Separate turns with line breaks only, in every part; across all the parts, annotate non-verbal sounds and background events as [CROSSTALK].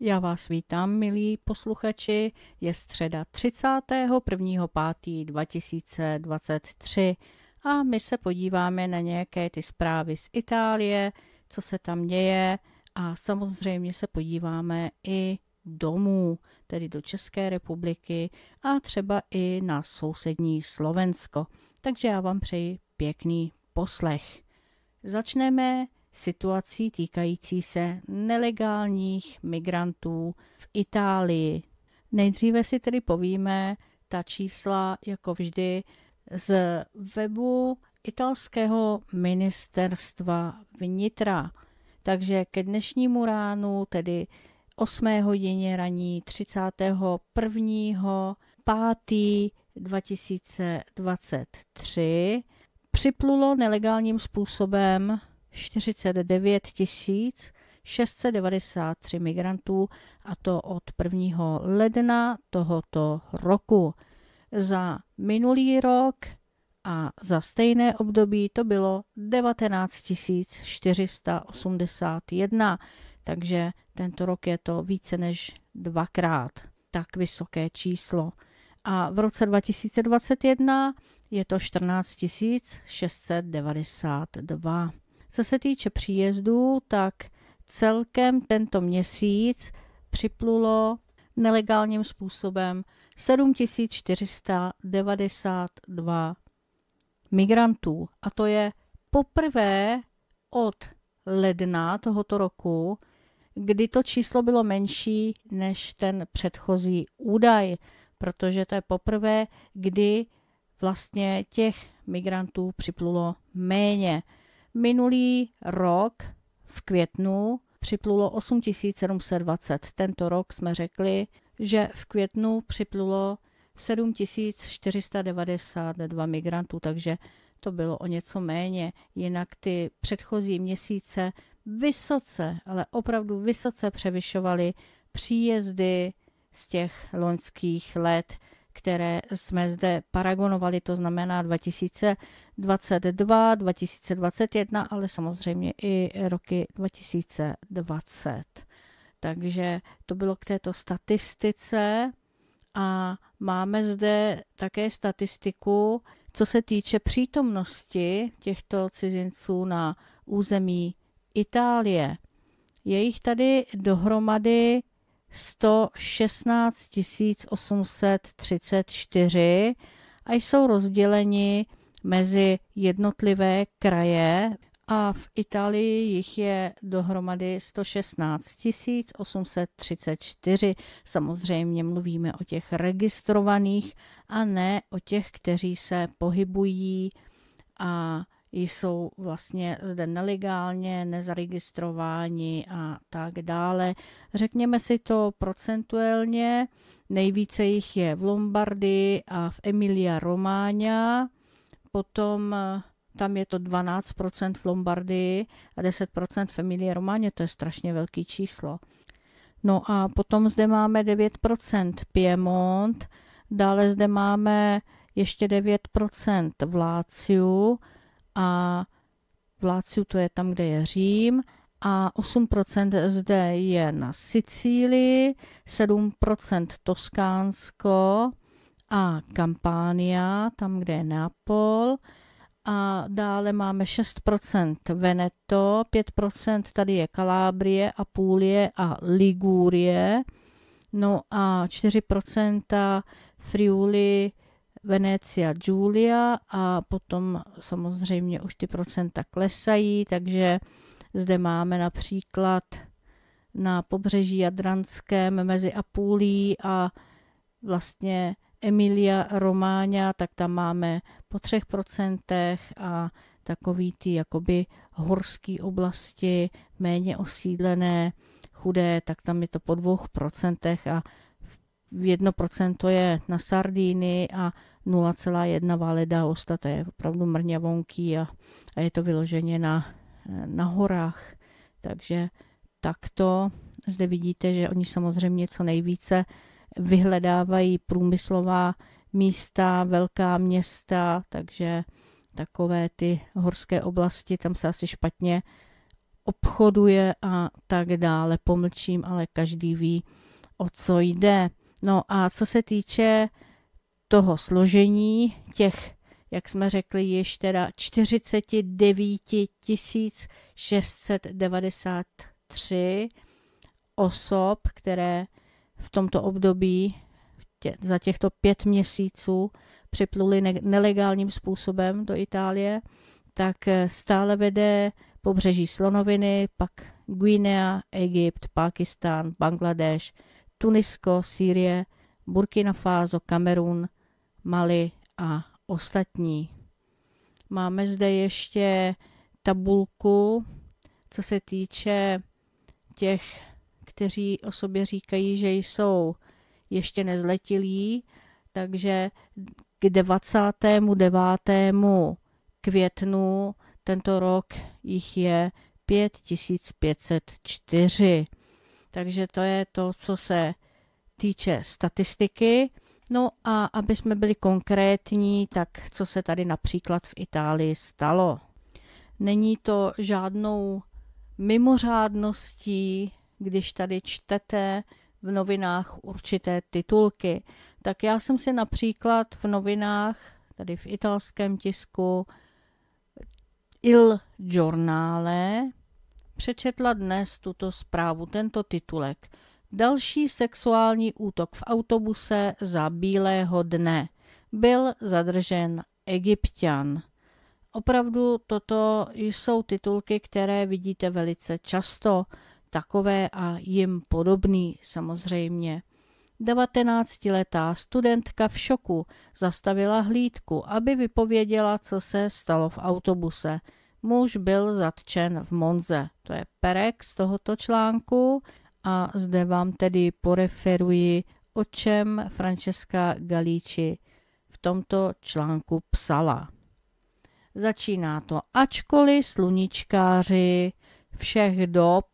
Já vás vítám, milí posluchači. Je středa 31.5.2023 a my se podíváme na nějaké ty zprávy z Itálie, co se tam děje a samozřejmě se podíváme i domů, tedy do České republiky a třeba i na sousední Slovensko. Takže já vám přeji pěkný poslech. Začneme situací týkající se nelegálních migrantů v Itálii. Nejdříve si tedy povíme ta čísla, jako vždy, z webu italského ministerstva vnitra. Takže ke dnešnímu ránu, tedy 8 hodině raní 31. 5. 2023 připlulo nelegálním způsobem 49 693 migrantů a to od 1. ledna tohoto roku. Za minulý rok a za stejné období to bylo 19 481, takže tento rok je to více než dvakrát tak vysoké číslo. A v roce 2021 je to 14 692. Co se týče příjezdů, tak celkem tento měsíc připlulo nelegálním způsobem 7492 migrantů. A to je poprvé od ledna tohoto roku, kdy to číslo bylo menší než ten předchozí údaj, protože to je poprvé, kdy vlastně těch migrantů připlulo méně. Minulý rok v květnu připlulo 8720. Tento rok jsme řekli, že v květnu připlulo 7492 migrantů, takže to bylo o něco méně. Jinak ty předchozí měsíce vysoce, ale opravdu vysoce převyšovaly příjezdy z těch loňských let které jsme zde paragonovali, to znamená 2022, 2021, ale samozřejmě i roky 2020. Takže to bylo k této statistice a máme zde také statistiku, co se týče přítomnosti těchto cizinců na území Itálie. Je jich tady dohromady 116 834 a jsou rozděleni mezi jednotlivé kraje a v Itálii jich je dohromady 116 834. Samozřejmě mluvíme o těch registrovaných a ne o těch, kteří se pohybují a jsou vlastně zde nelegálně, nezaregistrováni a tak dále. Řekněme si to procentuálně, nejvíce jich je v Lombardii a v Emilia Romagna, potom eh, tam je to 12% v Lombardii a 10% v Emilia Romagna, to je strašně velký číslo. No a potom zde máme 9% Piemont, dále zde máme ještě 9% v Láciu, a v Láciu to je tam, kde je Řím. A 8% zde je na Sicílii, 7% Toskánsko a Kampánia, tam, kde je Neapol, a dále máme 6% Veneto, 5% tady je Kalábrie, Apulie a Ligurie, no a 4% Friuli, Venecia Giulia a potom samozřejmě už ty procenta klesají, takže zde máme například na pobřeží Jadranském mezi Apulí a vlastně Emilia Romáňa, tak tam máme po třech procentech a takový ty jakoby horské oblasti, méně osídlené, chudé, tak tam je to po dvou procentech a jedno procento je na Sardíny a 0,1 Valeda Osta, to je opravdu mrňavonký a, a je to vyloženě na, na horách. Takže takto zde vidíte, že oni samozřejmě co nejvíce vyhledávají průmyslová místa, velká města, takže takové ty horské oblasti, tam se asi špatně obchoduje a tak dále. Pomlčím, ale každý ví, o co jde. No a co se týče toho složení těch, jak jsme řekli, již teda 49 693 osob, které v tomto období tě, za těchto pět měsíců připluli ne- nelegálním způsobem do Itálie, tak eh, stále vede pobřeží Slonoviny, pak Guinea, Egypt, Pakistán, Bangladeš, Tunisko, Sýrie, Burkina Faso, Kamerun, Mali a ostatní. Máme zde ještě tabulku, co se týče těch, kteří o sobě říkají, že jsou ještě nezletilí, takže k 29. květnu tento rok jich je 5504. Takže to je to, co se týče statistiky. No a aby jsme byli konkrétní, tak co se tady například v Itálii stalo. Není to žádnou mimořádností, když tady čtete v novinách určité titulky. Tak já jsem si například v novinách, tady v italském tisku Il Giornale, přečetla dnes tuto zprávu, tento titulek. Další sexuální útok v autobuse za bílého dne. Byl zadržen egyptian. Opravdu toto jsou titulky, které vidíte velice často takové a jim podobný samozřejmě. 19-letá studentka v šoku zastavila hlídku, aby vypověděla, co se stalo v autobuse. Muž byl zatčen v Monze. To je perek z tohoto článku a zde vám tedy poreferuji, o čem Francesca Galíči v tomto článku psala. Začíná to, ačkoliv sluníčkáři všech dob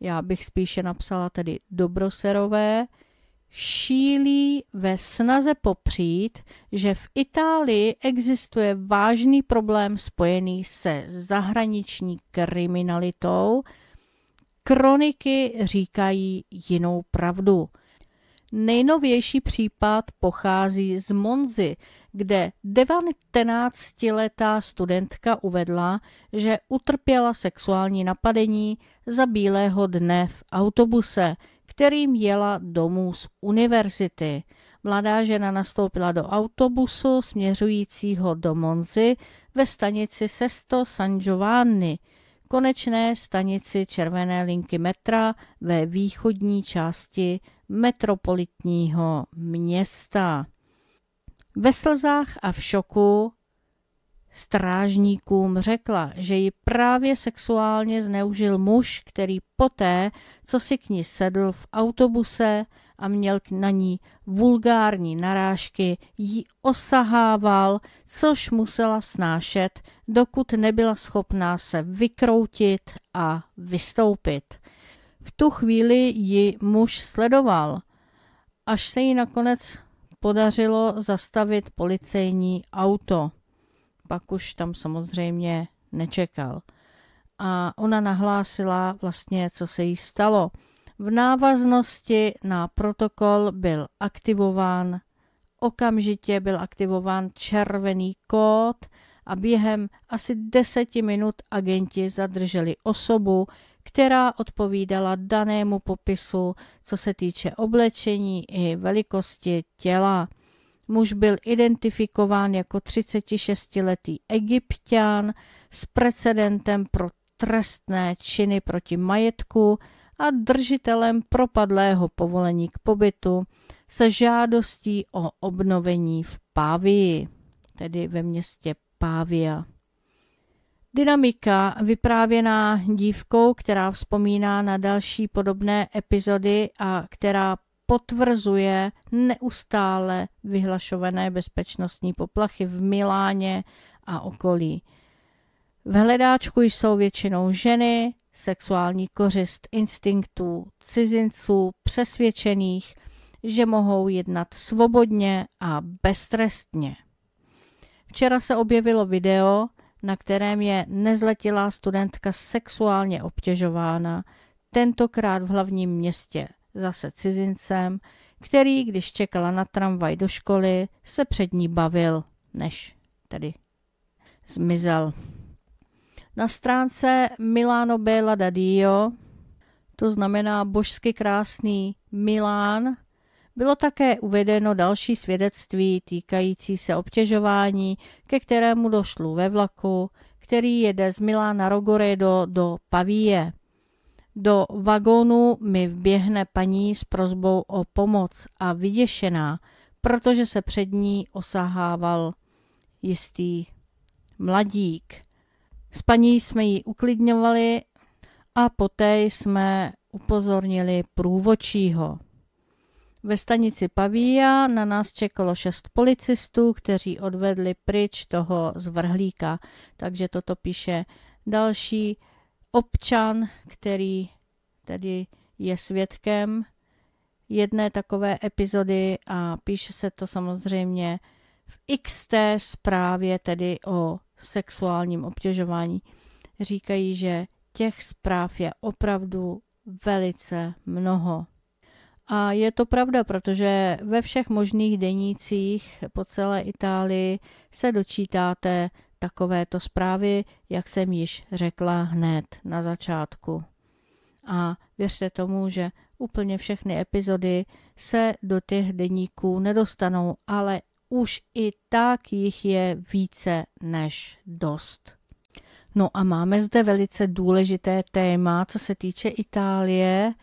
já bych spíše napsala tedy dobroserové, šílí ve snaze popřít, že v Itálii existuje vážný problém spojený se zahraniční kriminalitou, kroniky říkají jinou pravdu. Nejnovější případ pochází z Monzy, kde 19-letá studentka uvedla, že utrpěla sexuální napadení za bílého dne v autobuse, kterým jela domů z univerzity. Mladá žena nastoupila do autobusu směřujícího do Monzy ve stanici Sesto San Giovanni, konečné stanici červené linky metra ve východní části metropolitního města. Ve slzách a v šoku strážníkům řekla, že ji právě sexuálně zneužil muž, který poté, co si k ní sedl v autobuse a měl na ní vulgární narážky, ji osahával, což musela snášet, dokud nebyla schopná se vykroutit a vystoupit. V tu chvíli ji muž sledoval, až se jí nakonec podařilo zastavit policejní auto. Pak už tam samozřejmě nečekal. A ona nahlásila vlastně, co se jí stalo. V návaznosti na protokol byl aktivován, okamžitě byl aktivován červený kód a během asi deseti minut agenti zadrželi osobu, která odpovídala danému popisu, co se týče oblečení i velikosti těla. Muž byl identifikován jako 36-letý egyptian s precedentem pro trestné činy proti majetku a držitelem propadlého povolení k pobytu se žádostí o obnovení v Pávii, tedy ve městě Pávia. Dynamika vyprávěná dívkou, která vzpomíná na další podobné epizody a která potvrzuje neustále vyhlašované bezpečnostní poplachy v Miláně a okolí. V hledáčku jsou většinou ženy, sexuální kořist instinktů cizinců přesvědčených, že mohou jednat svobodně a beztrestně. Včera se objevilo video, na kterém je nezletilá studentka sexuálně obtěžována, tentokrát v hlavním městě zase cizincem, který, když čekala na tramvaj do školy, se před ní bavil, než tedy zmizel. Na stránce Milano Bella da Dio, to znamená božsky krásný Milán, bylo také uvedeno další svědectví týkající se obtěžování, ke kterému došlo ve vlaku, který jede z Milána Rogoredo do Pavíje. Do vagónu mi vběhne paní s prozbou o pomoc a vyděšená, protože se před ní osahával jistý mladík. S paní jsme ji uklidňovali a poté jsme upozornili průvočího. Ve stanici Pavíja na nás čekalo šest policistů, kteří odvedli pryč toho zvrhlíka. Takže toto píše další občan, který tedy je svědkem jedné takové epizody a píše se to samozřejmě v XT zprávě tedy o sexuálním obtěžování. Říkají, že těch zpráv je opravdu velice mnoho. A je to pravda, protože ve všech možných denících po celé Itálii se dočítáte takovéto zprávy, jak jsem již řekla hned na začátku. A věřte tomu, že úplně všechny epizody se do těch deníků nedostanou, ale už i tak jich je více než dost. No a máme zde velice důležité téma, co se týče Itálie,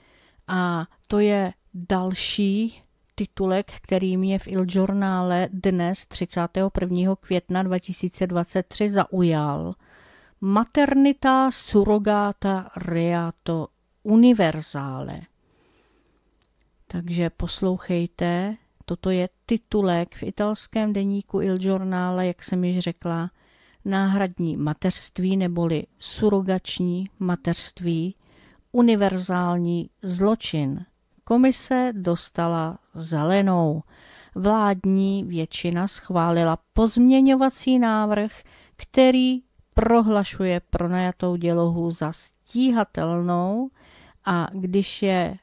a to je další titulek, který mě v Il Giornale dnes 31. května 2023 zaujal. Maternita surrogata reato universale. Takže poslouchejte, toto je titulek v italském deníku Il Giornale, jak jsem již řekla, náhradní mateřství neboli surogační mateřství, univerzální zločin – Komise dostala zelenou. Vládní většina schválila pozměňovací návrh, který prohlašuje pronajatou dělohu za stíhatelnou a když je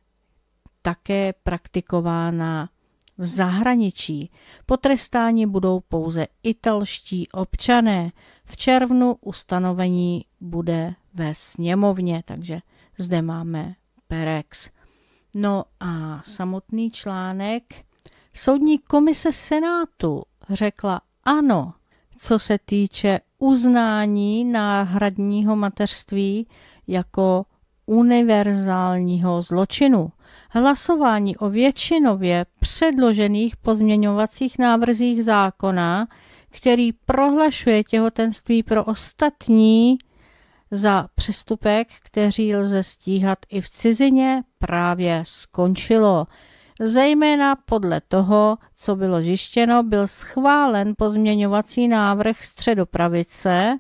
také praktikována v zahraničí. Potrestáni budou pouze italští občané. V červnu ustanovení bude ve sněmovně, takže zde máme Perex. No a samotný článek Soudní komise Senátu řekla ano, co se týče uznání náhradního mateřství jako univerzálního zločinu. Hlasování o většinově předložených pozměňovacích návrzích zákona, který prohlašuje těhotenství pro ostatní za přestupek, který lze stíhat i v cizině, právě skončilo. Zejména podle toho, co bylo zjištěno, byl schválen pozměňovací návrh středopravice,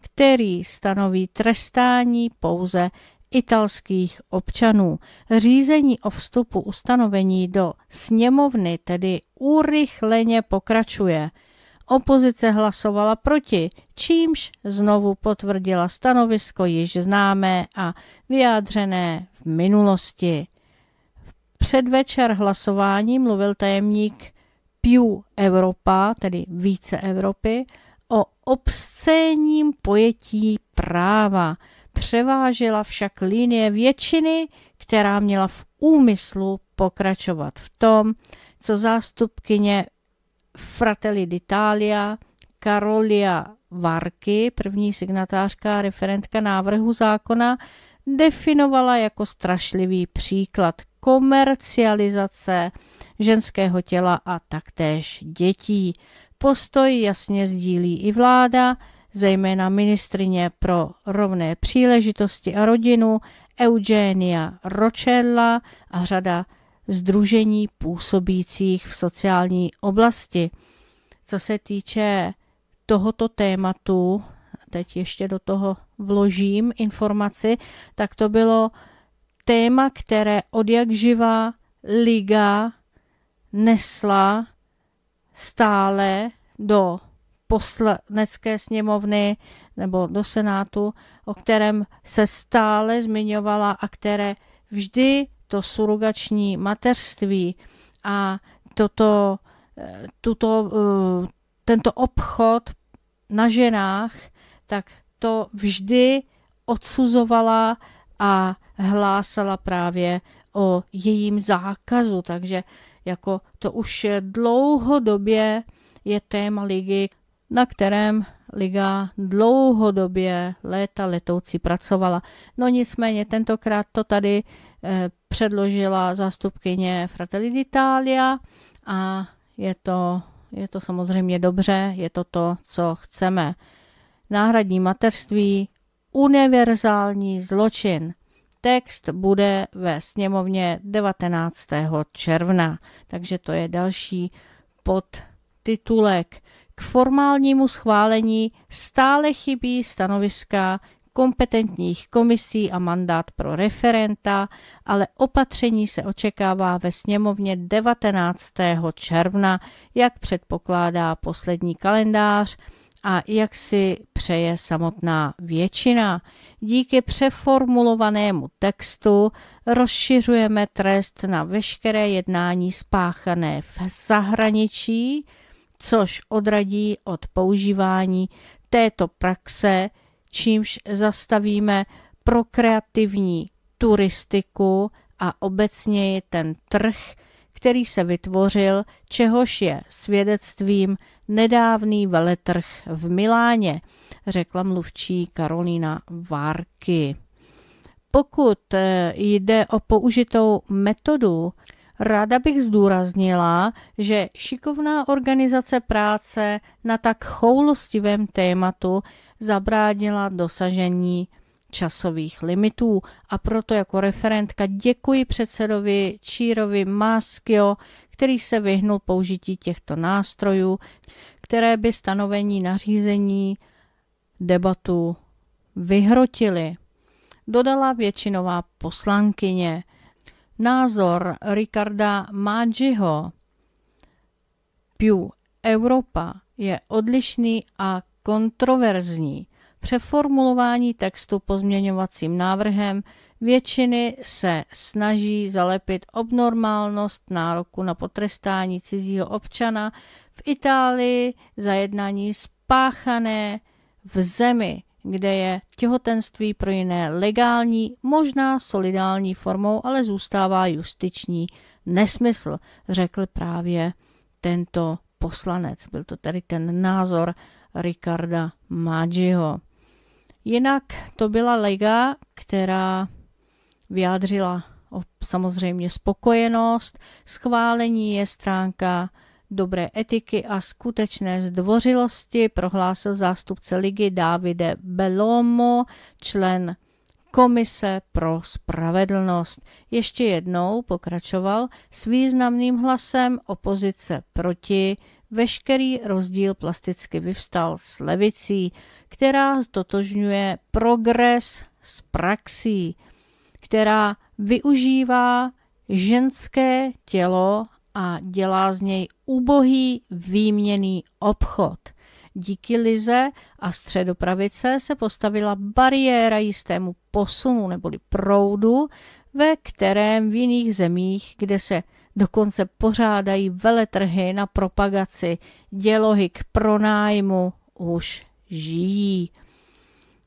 který stanoví trestání pouze italských občanů. Řízení o vstupu ustanovení do sněmovny tedy urychleně pokračuje – Opozice hlasovala proti, čímž znovu potvrdila stanovisko již známé a vyjádřené v minulosti. V předvečer hlasování mluvil tajemník Pew Europa, tedy více Evropy, o obscénním pojetí práva. Převážila však linie většiny, která měla v úmyslu pokračovat v tom, co zástupkyně Fratelli d'Italia, Carolia Varky, první signatářka a referentka návrhu zákona, definovala jako strašlivý příklad komercializace ženského těla a taktéž dětí. Postoj jasně sdílí i vláda, zejména ministrině pro rovné příležitosti a rodinu Eugenia Rochella a řada združení působících v sociální oblasti. Co se týče tohoto tématu, teď ještě do toho vložím informaci, tak to bylo téma, které od jak živá liga nesla stále do poslanecké sněmovny, nebo do Senátu, o kterém se stále zmiňovala a které vždy to surogační mateřství a toto, eh, tuto, eh, tento obchod na ženách, tak to vždy odsuzovala a hlásala právě o jejím zákazu. Takže jako to už dlouhodobě je téma ligy, na kterém liga dlouhodobě léta letoucí pracovala. No nicméně tentokrát to tady eh, předložila zástupkyně Fratelli d'Italia a je to, je to samozřejmě dobře, je to to, co chceme. Náhradní mateřství, univerzální zločin. Text bude ve sněmovně 19. června, takže to je další podtitulek. K formálnímu schválení stále chybí stanoviska kompetentních komisí a mandát pro referenta, ale opatření se očekává ve sněmovně 19. června, jak předpokládá poslední kalendář a jak si přeje samotná většina. Díky přeformulovanému textu rozšiřujeme trest na veškeré jednání spáchané v zahraničí, což odradí od používání této praxe, čímž zastavíme prokreativní turistiku a obecně ten trh, který se vytvořil, čehož je svědectvím nedávný veletrh v Miláně, řekla mluvčí Karolína Várky. Pokud eh, jde o použitou metodu, ráda bych zdůraznila, že šikovná organizace práce na tak choulostivém tématu zabránila dosažení časových limitů a proto jako referentka děkuji předsedovi Čírovi Maskio, který se vyhnul použití těchto nástrojů, které by stanovení nařízení debatu vyhrotili. Dodala většinová poslankyně. Názor Ricarda Maggiho. Pew Europa je odlišný a kontroverzní. Přeformulování textu pozměňovacím návrhem většiny se snaží zalepit obnormálnost nároku na potrestání cizího občana v Itálii za jednání spáchané v zemi, kde je těhotenství pro jiné legální, možná solidální formou, ale zůstává justiční nesmysl, řekl právě tento poslanec. Byl to tedy ten názor Ricarda Maggiho. Jinak to byla lega, která vyjádřila samozřejmě spokojenost. Schválení je stránka dobré etiky a skutečné zdvořilosti, prohlásil zástupce ligy Davide Belomo, člen Komise pro spravedlnost. Ještě jednou pokračoval s významným hlasem opozice proti veškerý rozdíl plasticky vyvstal s levicí, která ztotožňuje progres s praxí, která využívá ženské tělo a dělá z něj ubohý výměný obchod. Díky Lize a středopravice se postavila bariéra jistému posunu neboli proudu, ve kterém v jiných zemích, kde se dokonce pořádají veletrhy na propagaci dělohy k pronájmu, už žijí.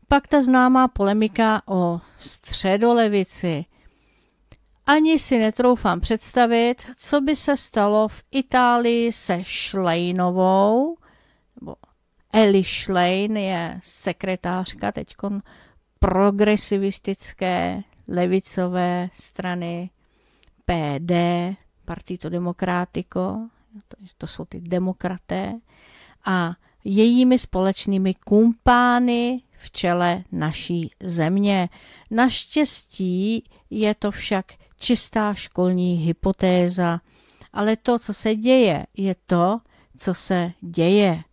Pak ta známá polemika o středolevici. Ani si netroufám představit, co by se stalo v Itálii se Schleinovou, nebo Eli Schlein je sekretářka teď progresivistické levicové strany PD, Partito Democratico, to, to jsou ty demokraté, a jejími společnými kumpány v čele naší země. Naštěstí je to však čistá školní hypotéza, ale to, co se děje, je to, co se děje.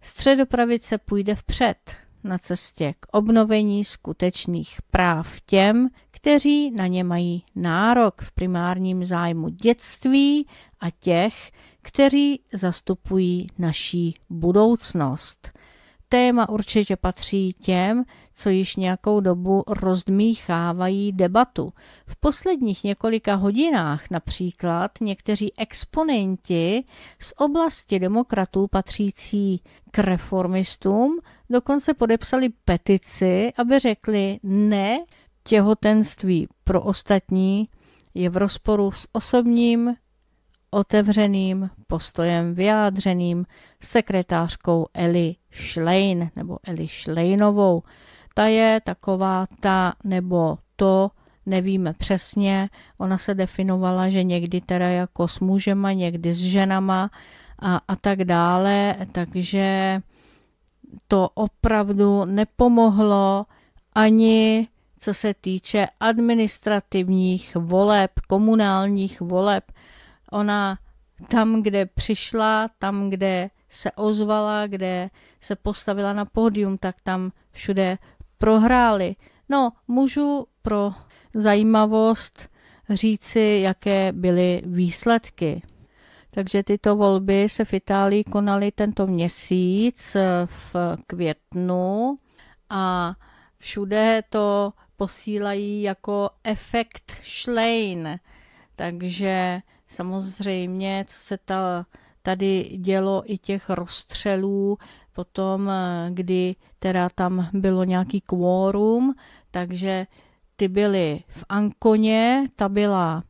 Středopravice půjde vpřed na cestě k obnovení skutečných práv těm, kteří na ně mají nárok v primárním zájmu dětství a těch, kteří zastupují naší budoucnost. Téma určitě patří těm, co již nějakou dobu rozdmíchávají debatu. V posledních několika hodinách například někteří exponenti z oblasti demokratů patřící k reformistům dokonce podepsali petici, aby řekli ne, těhotenství pro ostatní je v rozporu s osobním otevřeným postojem vyjádřeným sekretářkou Eli Schlein nebo Eli Schleinovou. Ta je taková ta nebo to, nevíme přesně. Ona se definovala, že někdy teda jako s mužema, někdy s ženama a, a tak dále, takže to opravdu nepomohlo ani co se týče administrativních voleb, komunálních voleb. Ona tam, kde přišla, tam, kde se ozvala, kde se postavila na pódium, tak tam všude prohráli. No, můžu pro zajímavost říci, jaké byly výsledky. Takže tyto volby se v Itálii konaly tento měsíc v květnu a všude to posílají jako efekt Schlein. Takže samozřejmě, co se ta, tady dělo i těch rozstřelů, potom, kdy teda tam bylo nějaký kvórum, takže ty byly v Ankoně, ta byla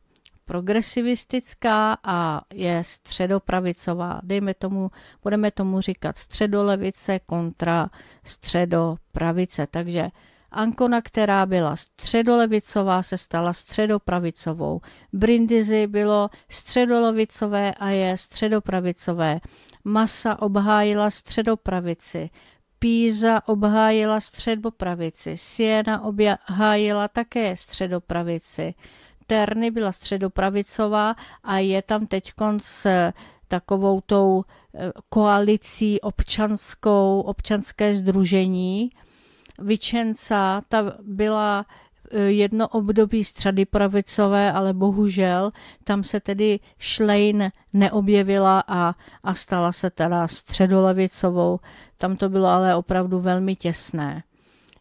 progresivistická a je středopravicová. Dejme tomu, budeme tomu říkat středolevice kontra středopravice. Takže Ankona, která byla středolevicová, se stala středopravicovou. Brindisi bylo středolevicové a je středopravicové. Masa obhájila středopravici. Píza obhájila středopravici. Siena obhájila také středopravici. Terny byla středopravicová a je tam teď s takovou tou eh, koalicí občanskou, občanské združení, Vicenza, ta byla eh, jedno období střady pravicové, ale bohužel tam se tedy Schlein neobjevila a, a stala se teda středolevicovou. Tam to bylo ale opravdu velmi těsné.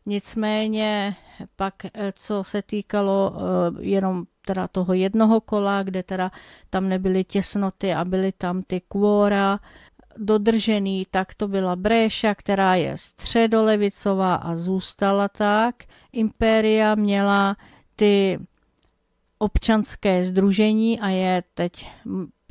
Nicméně pak, eh, co se týkalo eh, jenom teda toho jednoho kola, kde teda tam nebyly těsnoty a byly tam ty kvóra, dodržený, tak to byla Bréša, která je středolevicová a zůstala tak. Impéria měla ty občanské združení a je teď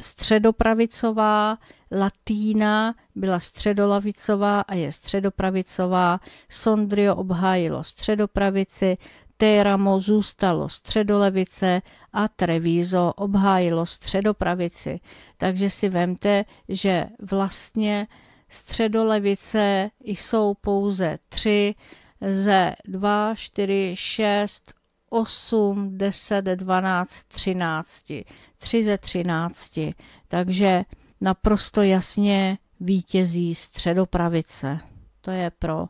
středopravicová, Latína byla středolavicová a je středopravicová, Sondrio obhájilo středopravici, Teramo zůstalo středolevice a Treviso obhájilo středopravici. Takže si vemte, že vlastně středolevice jsou pouze tři ze 2, 4, 6, 8, 10, 12, 13. 3 ze 13. Takže naprosto jasně vítězí středopravice. To je pro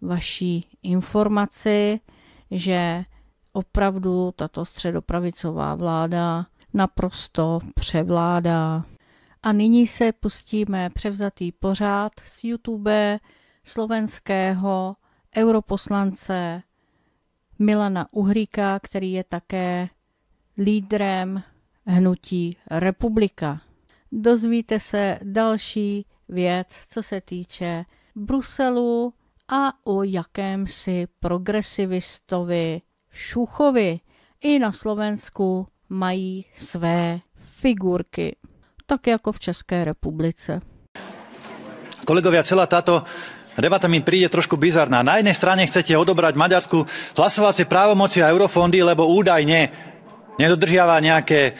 vaší informaci že opravdu tato středopravicová vláda naprosto převládá. A nyní se pustíme převzatý pořád z YouTube slovenského europoslance Milana Uhríka, který je také lídrem hnutí Republika. Dozvíte se další věc, co se týče Bruselu a o jakémsi progresivistovi Šuchovi. I na Slovensku mají své figurky, tak jako v České republice.
Kolegovia, celá táto debata mi príde trošku bizarná. Na jednej strane chcete odobrať Maďarsku hlasovacie právomoci a eurofondy, lebo údajne nedodržiava nejaké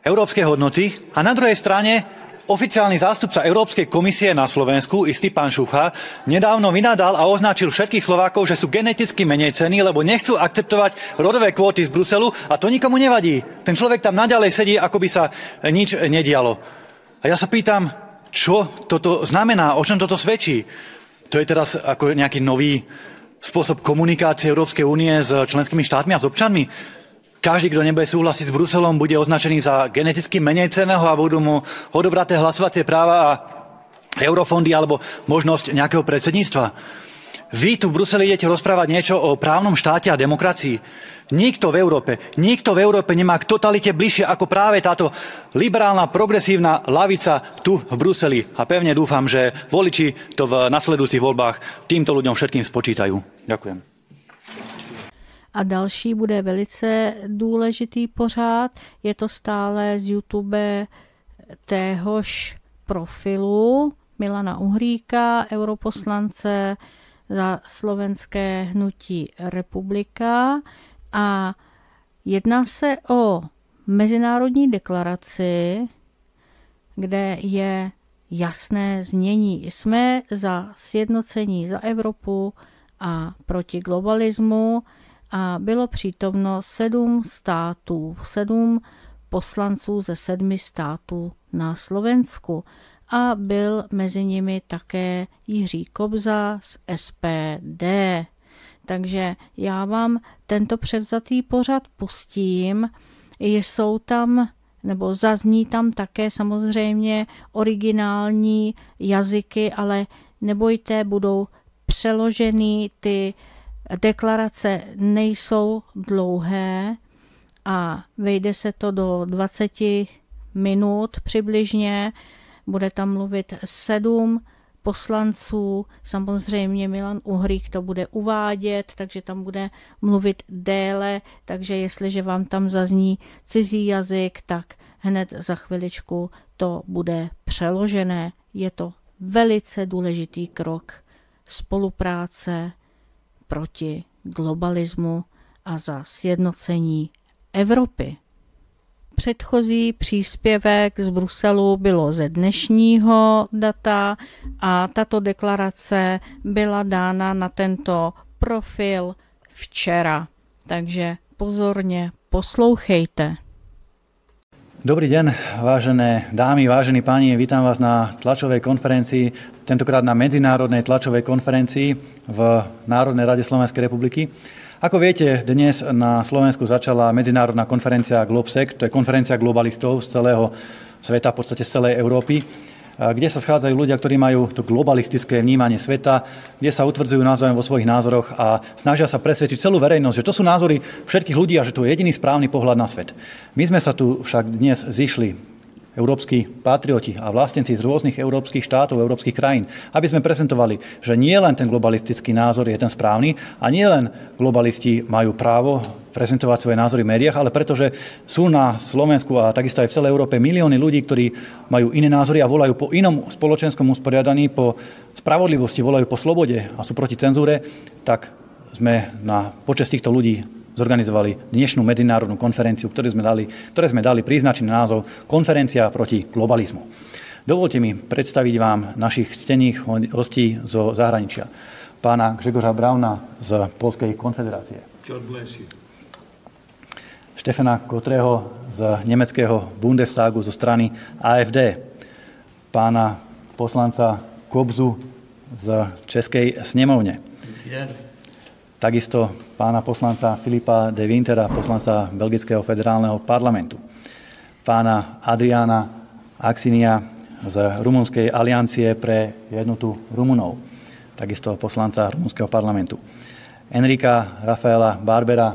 európske hodnoty. A na druhej strane Oficiálny zástupca Európskej komisie na Slovensku, istý pán Šucha, nedávno vynadal a označil všetkých Slovákov, že sú geneticky menej cení, lebo nechcú akceptovať rodové kvóty z Bruselu a to nikomu nevadí. Ten človek tam naďalej sedí, ako by sa nič nedialo. A ja sa pýtam, čo toto znamená, o čom toto svedčí? To je teraz ako nejaký nový spôsob komunikácie Európskej únie s členskými štátmi a s občanmi? Každý, kto nebude súhlasiť s Bruselom, bude označený za geneticky menej ceného a budú mu odobraté hlasovacie práva a eurofondy alebo možnosť nejakého predsedníctva. Vy tu v Bruseli idete rozprávať niečo o právnom štáte a demokracii. Nikto v Európe, nikto v Európe nemá k totalite bližšie ako práve táto liberálna, progresívna lavica tu v Bruseli. A pevne dúfam, že voliči to v nasledujúcich voľbách týmto ľuďom všetkým spočítajú. Ďakujem.
A další bude velice důležitý pořád. Je to stále z YouTube téhož profilu Milana Uhríka, europoslance za slovenské hnutí Republika a jedná se o mezinárodní deklaraci, kde je jasné znění. Jsme za sjednocení za Evropu a proti globalismu a bylo přítomno sedm států, sedm poslanců ze sedmi států na Slovensku a byl mezi nimi také Jiří Kobza z SPD. Takže já vám tento převzatý pořad pustím. Jsou tam nebo zazní tam také samozřejmě originální jazyky, ale nebojte, budou přeložený, ty deklarace nejsou dlouhé a vejde se to do 20 minut přibližně, bude tam mluvit sedm poslanců, samozřejmě Milan Uhrík to bude uvádět, takže tam bude mluvit déle, takže jestliže vám tam zazní cizí jazyk, tak hned za chviličku to bude přeložené. Je to velice důležitý krok spolupráce proti globalismu a za sjednocení Evropy. Předchozí příspěvek z Bruselu bylo ze dnešního data a tato deklarace byla dána na tento profil včera. Takže pozorně poslouchejte.
Dobrý den, vážené dámy, vážení páni, vítam vás na tlačovej konferencii, tentokrát na medzinárodnej tlačovej konferencii v Národnej rade Slovenskej republiky. Ako viete, dnes na Slovensku začala medzinárodná konferencia Globsec, to je konferencia globalistov z celého sveta, v podstate z celej Európy, kde sa schádzajú ľudia, ktorí majú to globalistické vnímanie sveta, kde sa utvrdzujú navzájom vo svojich názoroch a snažia sa presvedčiť celú verejnosť, že to sú názory všetkých ľudí a že to je jediný správny pohľad na svet. My sme sa tu však dnes zišli európsky patrioti a vlastenci z rôznych európskych štátov, európskych krajín, aby sme prezentovali, že nie len ten globalistický názor je ten správny a nie len globalisti majú právo prezentovať svoje názory v médiách, ale pretože sú na Slovensku a takisto aj v celej Európe milióny ľudí, ktorí majú iné názory a volajú po inom spoločenskom usporiadaní, po spravodlivosti, volajú po slobode a sú proti cenzúre, tak sme na počas týchto ľudí zorganizovali dnešnú medzinárodnú konferenciu, ktorú sme dali, ktoré sme dali príznačný názov Konferencia proti globalizmu. Dovolte mi predstaviť vám našich ctených hostí zo zahraničia. Pána Gregora Brauna z Polskej konfederácie. Štefana Kotreho z nemeckého Bundestagu zo strany AFD. Pána poslanca Kobzu z Českej snemovne. Takisto pána poslanca Filipa de Wintera, poslanca Belgického federálneho parlamentu. Pána Adriana Axinia z Rumunskej aliancie pre jednotu Rumunov, takisto poslanca Rumunského parlamentu. Enrika Rafaela Barbera,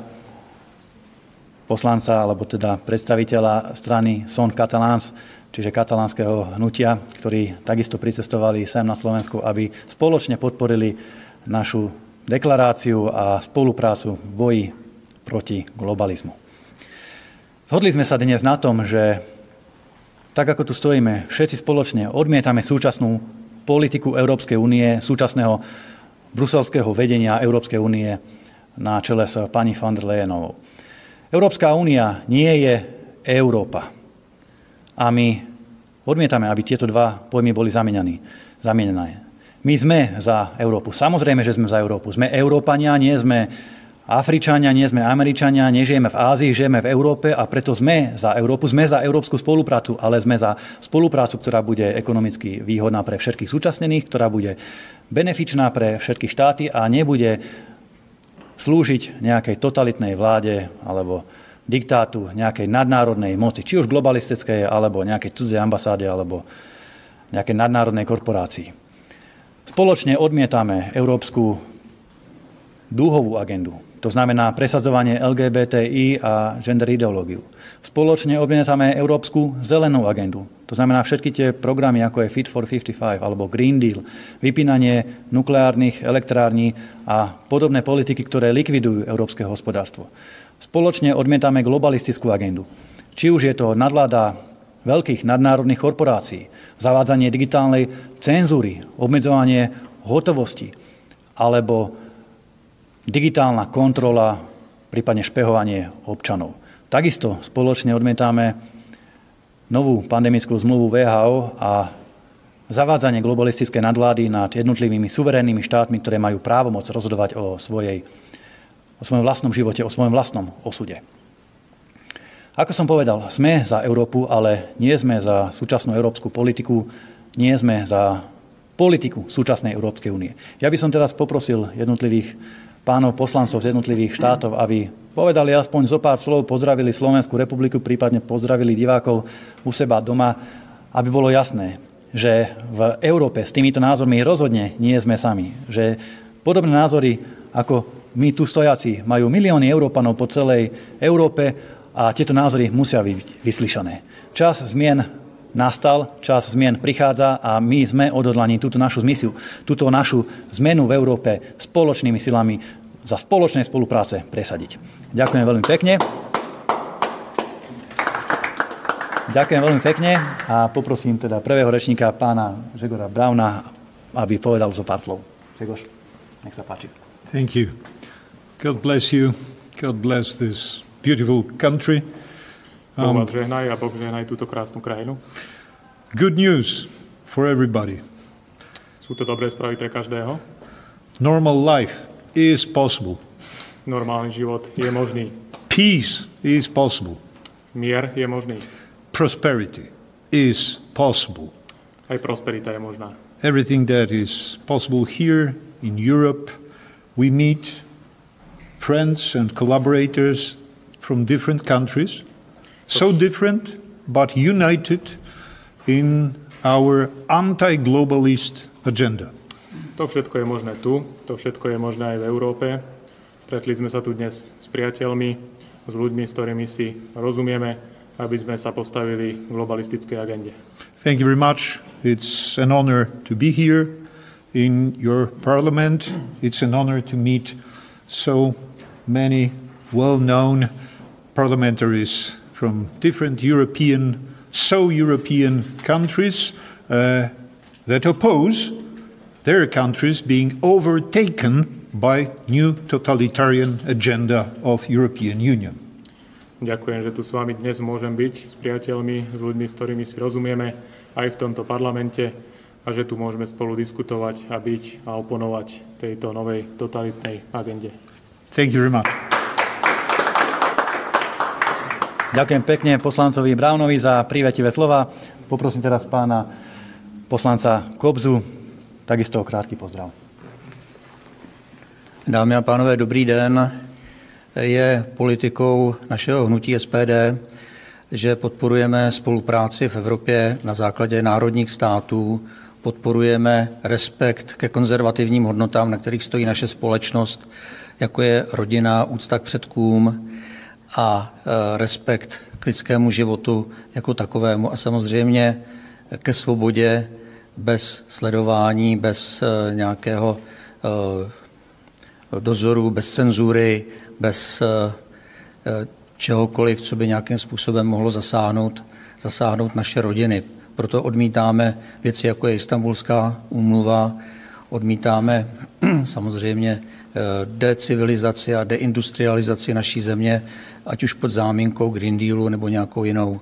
poslanca, alebo teda predstaviteľa strany Son Catalans, čiže katalánskeho hnutia, ktorí takisto pricestovali sem na Slovensku, aby spoločne podporili našu deklaráciu a spoluprácu v boji proti globalizmu. Zhodli sme sa dnes na tom, že tak ako tu stojíme, všetci spoločne odmietame súčasnú politiku Európskej únie, súčasného bruselského vedenia Európskej únie na čele s pani van der Leyenovou. Európska únia nie je Európa. A my odmietame, aby tieto dva pojmy boli zamienené. My sme za Európu. Samozrejme, že sme za Európu. Sme Európania, nie sme Afričania, nie sme Američania, nežijeme v Ázii, žijeme v Európe a preto sme za Európu, sme za európsku spoluprácu, ale sme za spoluprácu, ktorá bude ekonomicky výhodná pre všetkých súčasnených, ktorá bude benefičná pre všetky štáty a nebude slúžiť nejakej totalitnej vláde alebo diktátu nejakej nadnárodnej moci, či už globalistickej, alebo nejakej cudzej ambasáde, alebo nejakej nadnárodnej korporácii. Spoločne odmietame európsku dúhovú agendu, to znamená presadzovanie LGBTI a gender ideológiu. Spoločne odmietame európsku zelenú agendu. To znamená všetky tie programy, ako je Fit for 55 alebo Green Deal, vypínanie nukleárnych elektrární a podobné politiky, ktoré likvidujú európske hospodárstvo. Spoločne odmietame globalistickú agendu. Či už je to nadvláda veľkých nadnárodných korporácií, zavádzanie digitálnej cenzúry, obmedzovanie hotovosti alebo digitálna kontrola, prípadne špehovanie občanov. Takisto spoločne odmietame novú pandemickú zmluvu VHO a zavádzanie globalistickej nadvlády nad jednotlivými suverénnymi štátmi, ktoré majú právomoc rozhodovať o, svojej, o svojom vlastnom živote, o svojom vlastnom osude. Ako som povedal, sme za Európu, ale nie sme za súčasnú európsku politiku, nie sme za politiku súčasnej Európskej únie. Ja by som teraz poprosil jednotlivých pánov poslancov z jednotlivých štátov, aby povedali aspoň zo pár slov, pozdravili Slovenskú republiku, prípadne pozdravili divákov u seba doma, aby bolo jasné, že v Európe s týmito názormi rozhodne nie sme sami. Že podobné názory, ako my tu stojaci, majú milióny Európanov po celej Európe a tieto názory musia byť vyslyšané. Čas zmien nastal, čas zmien prichádza a my sme odhodlaní túto našu misiu, túto našu zmenu v Európe spoločnými silami za spoločnej spolupráce presadiť. Ďakujem veľmi pekne. Ďakujem veľmi pekne a poprosím teda prvého rečníka, pána Žegora Brauna, aby povedal zo pár slov. Žegoš, nech sa páči.
Thank you. God bless you. God bless this beautiful country.
Um, boh vás žehnaj a Boh žehnaj túto krásnu krajinu.
Good news for everybody.
Sú to dobré správy pre každého.
Normal life is possible.
Normálny život je možný.
Peace is possible.
Mier je možný.
Prosperity is possible.
Aj prosperita je možná.
Everything that is possible here in Europe, we meet friends and collaborators from different countries so different but united in our anti-globalist agenda.
To všetko je možné tu, to všetko je možné aj v Európe. Stretli sme sa tu dnes s priateľmi, s ľuďmi, s ktorými si rozumieme, aby sme sa postavili globalistickej agende.
Thank you very much. It's an honor to be here in your parliament. It's an honor to meet so many well-known parliamentaries from different European, so European countries uh, that oppose their countries being overtaken by new totalitarian agenda of European Union.
Ďakujem, že tu s vami dnes môžem byť s priateľmi, s ľuďmi, s ktorými si rozumieme aj v tomto parlamente a že tu môžeme spolu diskutovať a byť a oponovať tejto novej totalitnej agende.
Thank you very much.
Ďakujem pekne poslancovi Brownovi za prívetivé slova. Poprosím teraz pána poslanca Kobzu, takisto o krátky pozdrav.
Dámy a pánové, dobrý den. Je politikou našeho hnutí SPD, že podporujeme spolupráci v Evropě na základě národních států, podporujeme respekt ke konzervativním hodnotám, na kterých stojí naše společnost, jako je rodina, úcta k předkům, a e, respekt k lidskému životu jako takovému a samozřejmě ke svobodě bez sledování, bez e, nějakého e, dozoru, bez cenzury, bez čehokoliv, co by nějakým způsobem mohlo zasáhnout, zasáhnout naše rodiny. Proto odmítáme věci, jako je Istanbulská úmluva, odmítáme [CLEARS THROAT] samozřejmě decivilizaci a deindustrializaci naší země, ať už pod záminkou Green Dealu nebo nějakou jinou.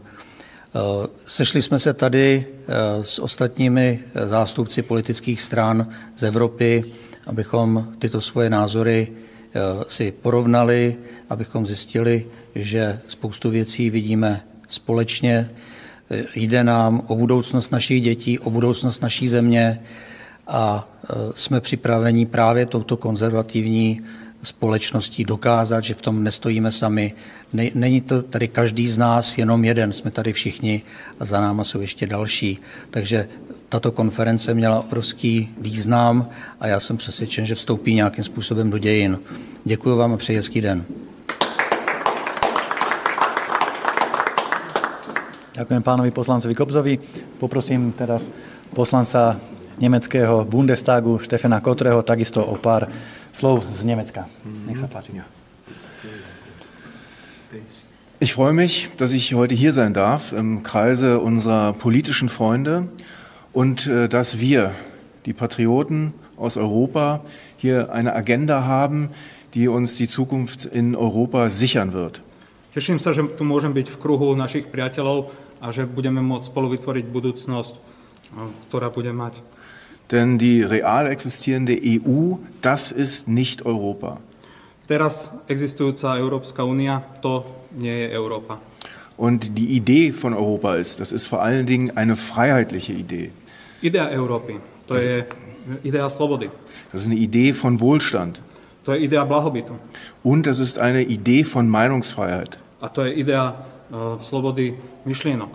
Eh, sešli jsme se tady eh, s ostatními eh, zástupci politických stran z Evropy, abychom tyto svoje názory si porovnali, abychom zjistili, že spoustu věcí vidíme společně. Jde nám o budoucnost našich dětí, o budoucnost naší země a jsme připraveni právě touto konzervativní společností dokázat, že v tom nestojíme sami. Není to tady každý z nás jenom jeden, jsme tady všichni a za náma jsou ještě další. Takže tato konference měla obrovský význam a já jsem přesvědčen, že vstoupí nějakým způsobem do dějin. Děkuji vám a přeji hezký den.
Ďakujem pánovi poslancovi Kobzovi. Poprosím teraz poslanca nemeckého Bundestagu Štefana Kotreho takisto o pár slov z Nemecka. Nech sa páči.
Ich freue mich, dass ich heute hier sein darf im Kreise unserer politischen Freunde und äh, dass wir, die Patrioten aus Europa, hier eine Agenda haben, die uns die Zukunft in Europa sichern wird.
Teším sa, že tu môžem byť v kruhu našich priateľov a že budeme môcť spolu vytvoriť budúcnosť, ktorá bude mať.
Denn die real existierende EU, das ist nicht Europa.
Teraz existujúca Európska únia, to nie je Európa.
Und die Idee von Europa ist, das ist vor allen Dingen eine freiheitliche Idee.
Idea Európy, to das je idea slobody.
Das ist eine Idee von Wohlstand.
To je idea blahobytu.
Und das ist eine Idee von Meinungsfreiheit.
A to je idea uh, slobody myšlienok.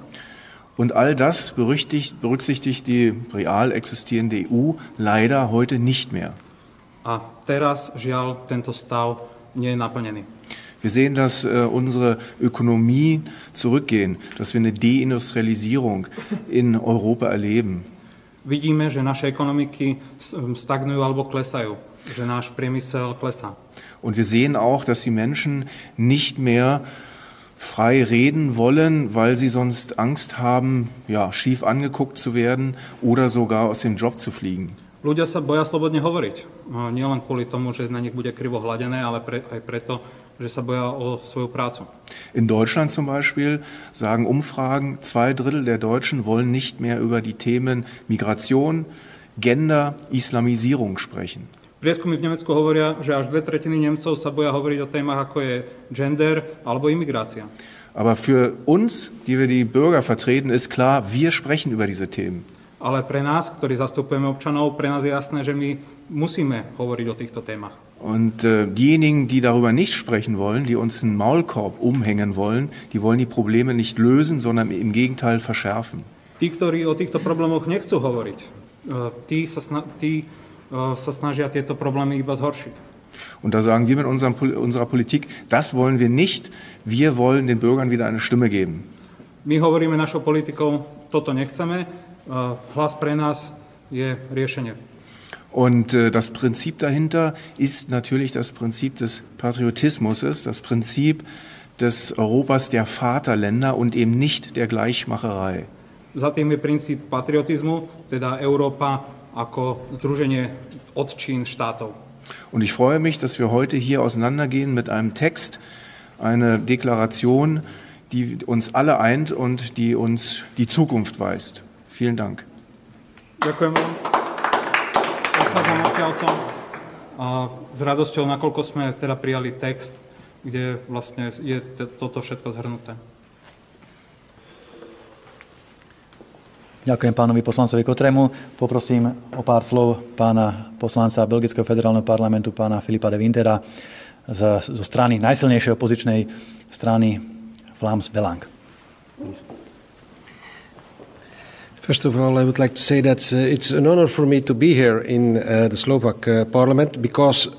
Und all das berücksichtigt die real existierende EU leider heute nicht mehr.
A teraz žiaľ tento stav nie je naplnený.
Wir sehen, dass äh, unsere Ökonomie zurückgehen, dass wir eine Deindustrialisierung in Europa erleben.
Vidíme, že naše ekonomiky stagnujú alebo klesajú, že náš priemysel klesá.
Und wir sehen auch, dass die Menschen nicht mehr frei reden wollen, weil sie sonst Angst haben, ja, schief angeguckt zu werden oder sogar aus dem Job zu fliegen.
Ľudia sa boja slobodne hovoriť. Nie len kvôli tomu, že na nich bude krivo hladené, ale pre, aj preto, že sa boja o svoju prácu.
In Deutschland zum Beispiel sagen Umfragen, zwei Drittel der Deutschen wollen nicht mehr über die Themen Migration, Gender, Islamisierung sprechen.
Prieskumy v Nemecku hovoria, že až dve tretiny Nemcov sa boja hovoriť o témach, ako je gender alebo imigrácia.
Aber für uns, die wir die Bürger vertreten, ist klar, wir sprechen über diese Themen.
Ale pre nás, ktorí zastupujeme občanov, pre nás je jasné, že my musíme hovoriť o týchto témach.
Und äh, diejenigen, die darüber nicht sprechen wollen, die uns einen Maulkorb umhängen wollen, die wollen die Probleme nicht lösen, sondern im Gegenteil verschärfen.
Tí, ktorí o týchto problémoch nechcú hovoriť, äh, tí, sa sna- tí sa snažia tieto problémy iba zhoršiť.
Und da sagen wir mit unserem, unserer Politik, das wollen wir nicht. Wir wollen den Bürgern wieder eine Stimme geben.
My hovoríme našou politikou, toto nechceme, hlas pre nás je riešenie.
Und äh, das Prinzip dahinter ist natürlich das Prinzip des Patriotismus, das Prinzip des Europas der Vaterländer und eben nicht der Gleichmacherei.
Za tým je princíp patriotizmu, teda Európa ako združenie odčín štátov.
Und ich freue mich, dass wir heute hier auseinandergehen mit einem Text, eine Deklaration, die uns alle eint und die uns die Zukunft weist. Vielen Dank.
Ďakujem vám. Odchádzam odtiaľto a s radosťou, nakoľko sme teda prijali text, kde vlastne je toto všetko zhrnuté.
Ďakujem pánovi poslancovi Kotremu. Poprosím o pár slov pána poslanca Belgického federálneho parlamentu, pána Filipa de Wintera z, zo strany najsilnejšej opozičnej strany Vlaams Belang.
First of all, I would like to say that uh, it's an honor for me to be here in uh, the Slovak uh, parliament because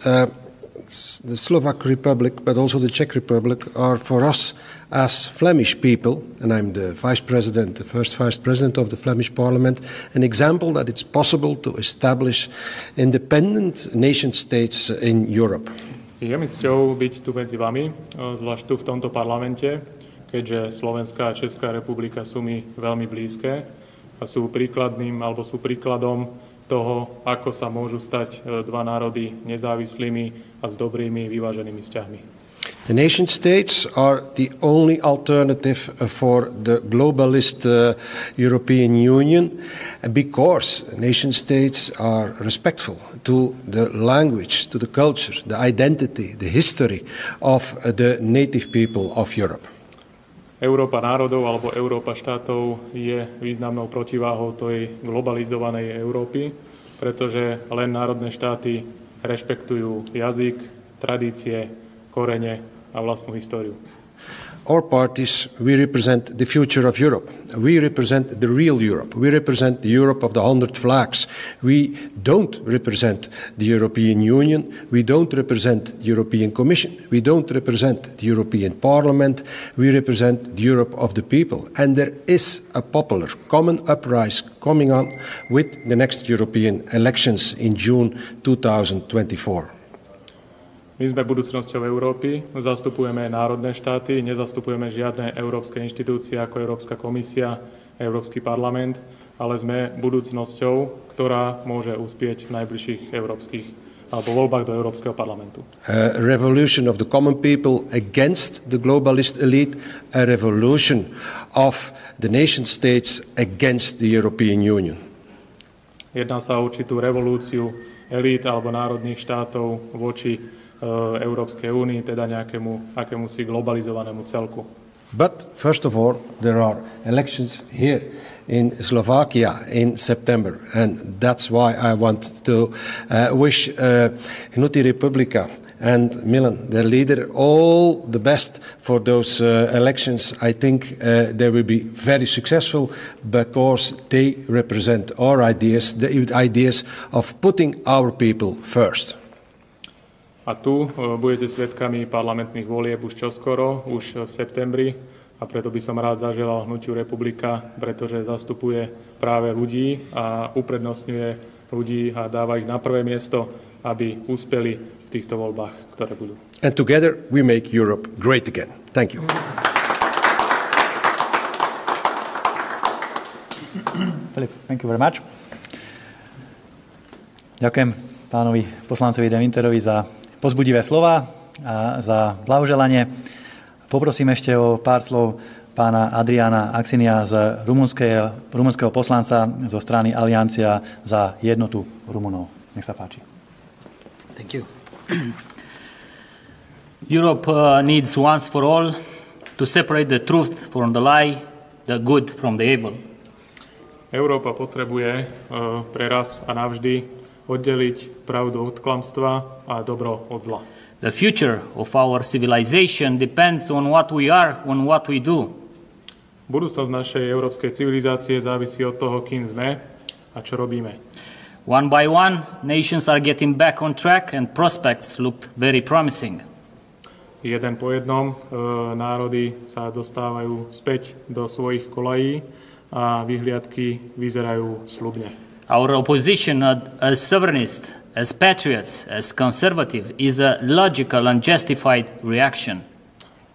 the Slovak Republic, but also the Czech Republic, are for us as Flemish people, and I'm the vice president, the first vice president of the Flemish Parliament, an example that it's possible to establish independent nation states in Europe.
Je mi cťou byť tu medzi vami, zvlášť tu v tomto parlamente, keďže Slovenská a Česká republika sú mi veľmi blízke a sú príkladným alebo sú príkladom toho, ako sa môžu stať e, dva národy nezávislými a s dobrými vyváženými vzťahmi.
The nation states are the only alternative for the globalist uh, European Union because nation states are respectful to the language, to the culture, the identity, the history of uh, the native people of Europe.
Európa národov alebo Európa štátov je významnou protiváhou tej globalizovanej Európy, pretože len národné štáty rešpektujú jazyk, tradície, korene a vlastnú históriu.
Our parties, we represent the future of Europe. We represent the real Europe. We represent the Europe of the hundred flags. We don't represent the European Union. We don't represent the European Commission. We don't represent the European Parliament. We represent the Europe of the people. And there is a popular common uprising coming on with the next European elections in June 2024.
My sme budúcnosťou Európy, zastupujeme národné štáty, nezastupujeme žiadne európske inštitúcie ako Európska komisia, Európsky parlament, ale sme budúcnosťou, ktorá môže uspieť v najbližších európskych alebo voľbách do Európskeho parlamentu.
A revolution of the common people against the globalist elite, a revolution of the nation states against the European Union.
Jedná sa o určitú revolúciu elít alebo národných štátov voči Eh, Európskej únii, teda nejakému globalizovanému celku.
But first of all, there are elections here in Slovakia in September, and that's why I want to uh, wish uh, Hnuti Republika and Milan, their leader, all the best for those uh, elections. I think uh, they will be very successful because they represent our ideas, the ideas of putting our people first.
A tu e, budete svedkami parlamentných volieb už čoskoro, už v septembri. A preto by som rád zaželal Hnutiu republika, pretože zastupuje práve ľudí a uprednostňuje ľudí a dáva ich na prvé miesto, aby úspeli v týchto voľbách, ktoré budú.
And together we make Europe great again. Thank you.
Filip, thank you very much. Ďakujem pánovi poslancovi Devinterovi za pozbudivé slova a za blahoželanie. Poprosím ešte o pár slov pána Adriana Axinia z rumunského, rumunského poslanca zo strany Aliancia za jednotu Rumunov. Nech sa páči.
Thank you. [CLEARS THROAT] Europe uh, needs once for all to separate the truth from the lie, the good from the evil.
Európa potrebuje uh, pre raz a navždy oddeliť pravdu od klamstva a dobro od zla.
The future of our civilization depends on what we are, on what we do.
Budúcnosť našej európskej civilizácie závisí od toho, kým sme a čo robíme.
One by one, nations are getting back on track and prospects look very promising.
Jeden po jednom e, národy sa dostávajú späť do svojich kolají a vyhliadky vyzerajú slubne.
Our opposition as sovereignist, as patriots, as conservative is a logical and justified reaction.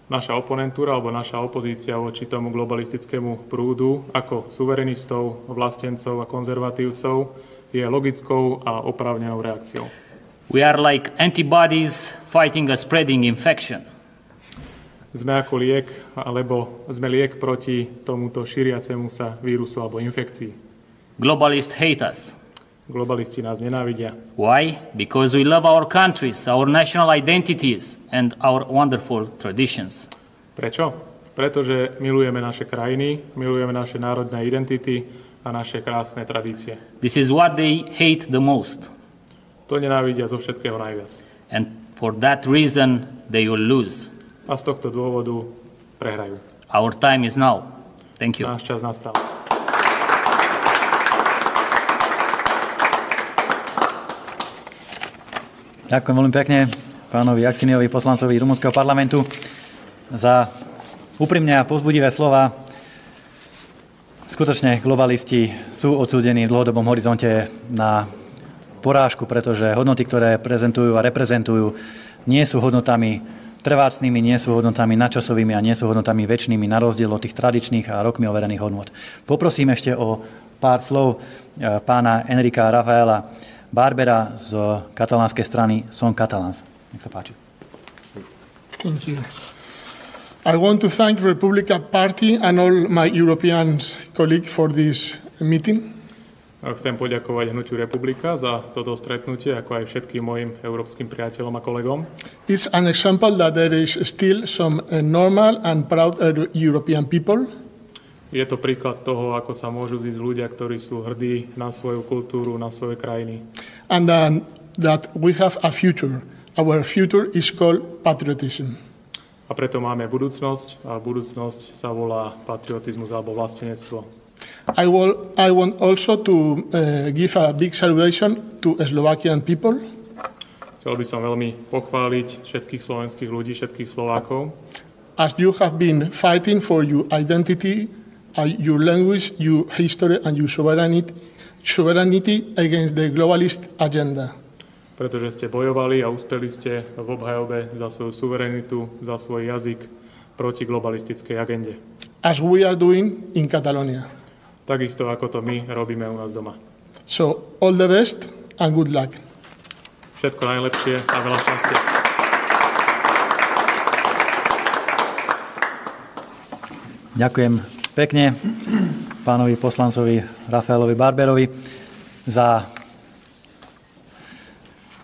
Naša oponentúra alebo naša opozícia voči tomu globalistickému prúdu ako suverenistov, vlastencov a konzervatívcov je logickou a oprávnenou reakciou.
We are like antibodies fighting a spreading infection.
Sme ako liek, alebo sme liek proti tomuto šíriacemu sa vírusu alebo infekcii.
Globalists hate us.
Globalisti nás nenávidia.
Why? Because we love our countries, our national identities and our wonderful traditions.
Prečo? Pretože milujeme naše krajiny, milujeme naše národné identity a naše krásne tradície.
This is what they hate the most.
To nenávidia zo všetkého najviac.
And for that reason they will lose.
A z tohto dôvodu prehrajú.
Our time is now. Thank you.
Náš čas nastal.
Ďakujem veľmi pekne pánovi Aksiniovi, poslancovi Rumunského parlamentu za úprimne a pozbudivé slova. Skutočne globalisti sú odsúdení v dlhodobom horizonte na porážku, pretože hodnoty, ktoré prezentujú a reprezentujú, nie sú hodnotami trvácnými, nie sú hodnotami načasovými a nie sú hodnotami väčšnými, na rozdiel od tých tradičných a rokmi overených hodnot. Poprosím ešte o pár slov eh, pána Enrika Rafaela Barbera z katalánskej strany Son Catalans. Nech sa páči.
Thank you. I want to thank Republica Party and all my European colleagues for this meeting.
Chcem poďakovať Hnutiu Republika za toto stretnutie, ako aj všetkým mojim európskym priateľom a kolegom.
It's an example that there is still some uh, normal and proud European people
je to príklad toho, ako sa môžu zísť ľudia, ktorí sú hrdí na svoju kultúru, na svoje krajiny.
And uh, that we have a future Our future is called patriotism.
A preto máme budúcnosť a budúcnosť sa volá patriotizmus alebo vlastenectvo.
I, will, I want also to uh, give a big salutation to Slovakian people.
Chcel by som veľmi pochváliť všetkých slovenských ľudí, všetkých Slovákov.
As you have been fighting for your identity, uh, your language, your history, and your sovereignty, sovereignty against the globalist agenda.
pretože ste bojovali a uspeli ste v obhajobe za svoju suverenitu, za svoj jazyk proti globalistickej agende.
As we are doing in Catalonia.
Takisto ako to my robíme u nás doma.
So, all the best and good luck.
Všetko najlepšie a veľa šťastia.
Ďakujem pekne pánovi poslancovi Rafaelovi Barberovi za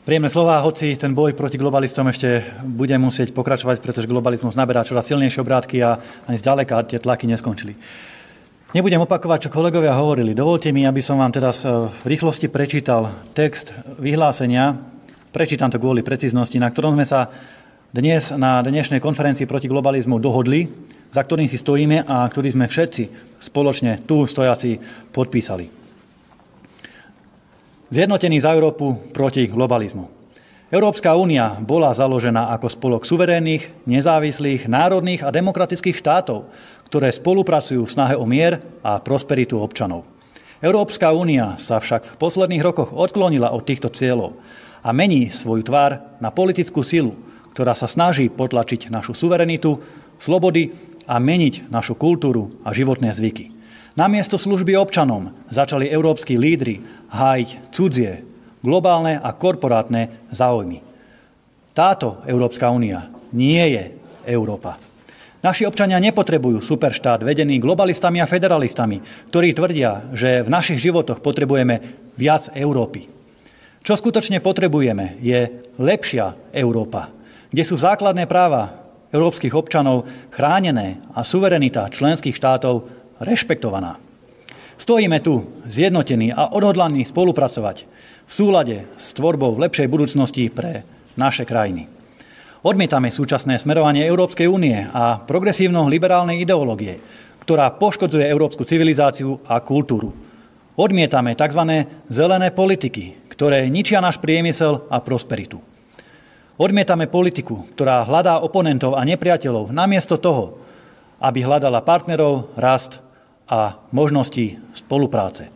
Príjemné slova, hoci ten boj proti globalistom ešte bude musieť pokračovať, pretože globalizmus naberá čoraz silnejšie obrátky a ani zďaleka tie tlaky neskončili. Nebudem opakovať, čo kolegovia hovorili. Dovolte mi, aby som vám teraz v rýchlosti prečítal text vyhlásenia. Prečítam to kvôli preciznosti, na ktorom sme sa dnes na dnešnej konferencii proti globalizmu dohodli, za ktorým si stojíme a ktorý sme všetci spoločne tu stojaci podpísali. Zjednotený za Európu proti globalizmu. Európska únia bola založená ako spolok suverénnych, nezávislých, národných a demokratických štátov, ktoré spolupracujú v snahe o mier a prosperitu občanov. Európska únia sa však v posledných rokoch odklonila od týchto cieľov a mení svoju tvár na politickú silu, ktorá sa snaží potlačiť našu suverenitu, slobody a meniť našu kultúru a životné zvyky. Namiesto služby občanom začali európsky lídry hájiť cudzie, globálne a korporátne záujmy. Táto Európska únia nie je Európa. Naši občania nepotrebujú superštát vedený globalistami a federalistami, ktorí tvrdia, že v našich životoch potrebujeme viac Európy. Čo skutočne potrebujeme, je lepšia Európa, kde sú základné práva európskych občanov chránené a suverenita členských štátov rešpektovaná. Stojíme tu zjednotení a odhodlaní spolupracovať v súlade s tvorbou lepšej budúcnosti pre naše krajiny. Odmietame súčasné smerovanie Európskej únie a progresívno-liberálnej ideológie, ktorá poškodzuje európsku civilizáciu a kultúru. Odmietame tzv. zelené politiky, ktoré ničia náš priemysel a prosperitu. Odmietame politiku, ktorá hľadá oponentov a nepriateľov namiesto toho, aby hľadala partnerov, rast a možnosti spolupráce.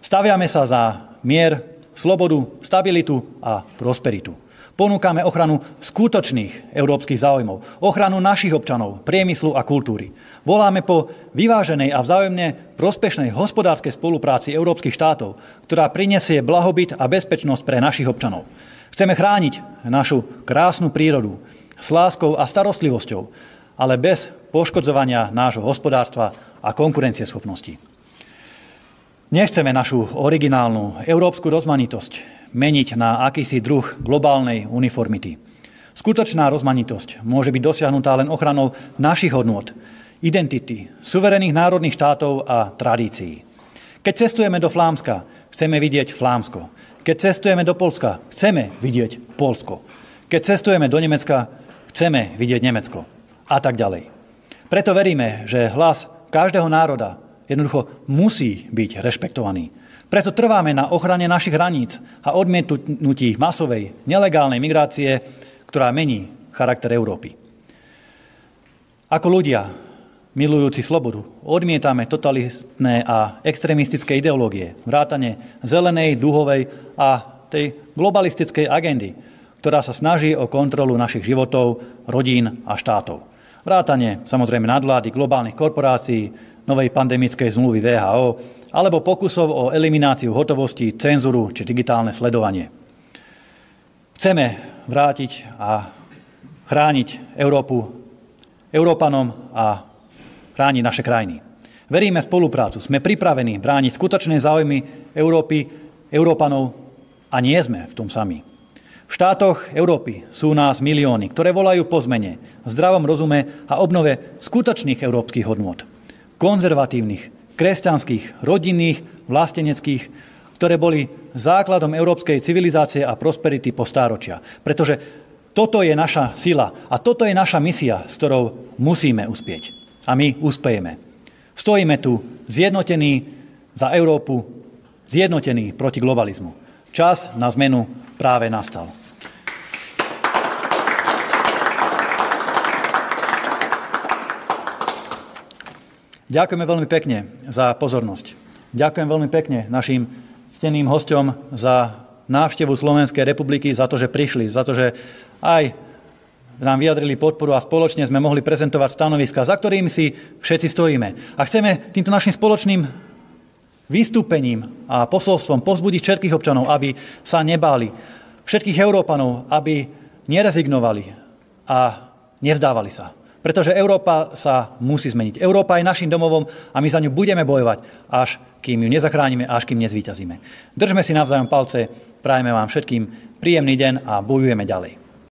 Staviame sa za mier, slobodu, stabilitu a prosperitu. Ponúkame ochranu skutočných európskych záujmov, ochranu našich občanov, priemyslu a kultúry. Voláme po vyváženej a vzájomne prospešnej hospodárskej spolupráci európskych štátov, ktorá prinesie blahobyt a bezpečnosť pre našich občanov. Chceme chrániť našu krásnu prírodu s láskou a starostlivosťou, ale bez poškodzovania nášho hospodárstva a konkurencieschopnosti. Nechceme našu originálnu európsku rozmanitosť meniť na akýsi druh globálnej uniformity. Skutočná rozmanitosť môže byť dosiahnutá len ochranou našich hodnôt, identity, suverených národných štátov a tradícií. Keď cestujeme do Flámska, chceme vidieť Flámsko. Keď cestujeme do Polska, chceme vidieť Polsko. Keď cestujeme do Nemecka, chceme vidieť Nemecko. A tak ďalej. Preto veríme, že hlas každého národa jednoducho musí byť rešpektovaný. Preto trváme na ochrane našich hraníc a odmietnutí masovej, nelegálnej migrácie, ktorá mení charakter Európy. Ako ľudia, milujúci slobodu, odmietame totalitné a extremistické ideológie, vrátane zelenej, duhovej a tej globalistickej agendy, ktorá sa snaží o kontrolu našich životov, rodín a štátov. Vrátanie samozrejme nadvlády globálnych korporácií, novej pandemickej zmluvy VHO alebo pokusov o elimináciu hotovosti, cenzuru či digitálne sledovanie. Chceme vrátiť a chrániť Európu Európanom a chrániť naše krajiny. Veríme spoluprácu, sme pripravení brániť skutočné záujmy Európy, Európanov a nie sme v tom sami. V štátoch Európy sú nás milióny, ktoré volajú po zmene, zdravom rozume a obnove skutočných európskych hodnôt. Konzervatívnych, kresťanských, rodinných, vlasteneckých, ktoré boli základom európskej civilizácie a prosperity po stáročia. Pretože toto je naša sila a toto je naša misia, s ktorou musíme uspieť. A my uspejeme. Stojíme tu zjednotení za Európu, zjednotení proti globalizmu. Čas na zmenu práve nastal. Ďakujeme veľmi pekne za pozornosť. Ďakujem veľmi pekne našim steným hostom za návštevu Slovenskej republiky, za to, že prišli, za to, že aj nám vyjadrili podporu a spoločne sme mohli prezentovať stanoviska, za ktorými si všetci stojíme. A chceme týmto našim spoločným vystúpením a posolstvom pozbudiť všetkých občanov, aby sa nebáli, všetkých Európanov, aby nerezignovali a nevzdávali sa. Pretože Európa sa musí zmeniť. Európa je našim domovom a my za ňu budeme bojovať, až kým ju nezachránime, až kým nezvýťazíme. Držme si navzájom palce, prajeme vám všetkým príjemný deň a bojujeme ďalej.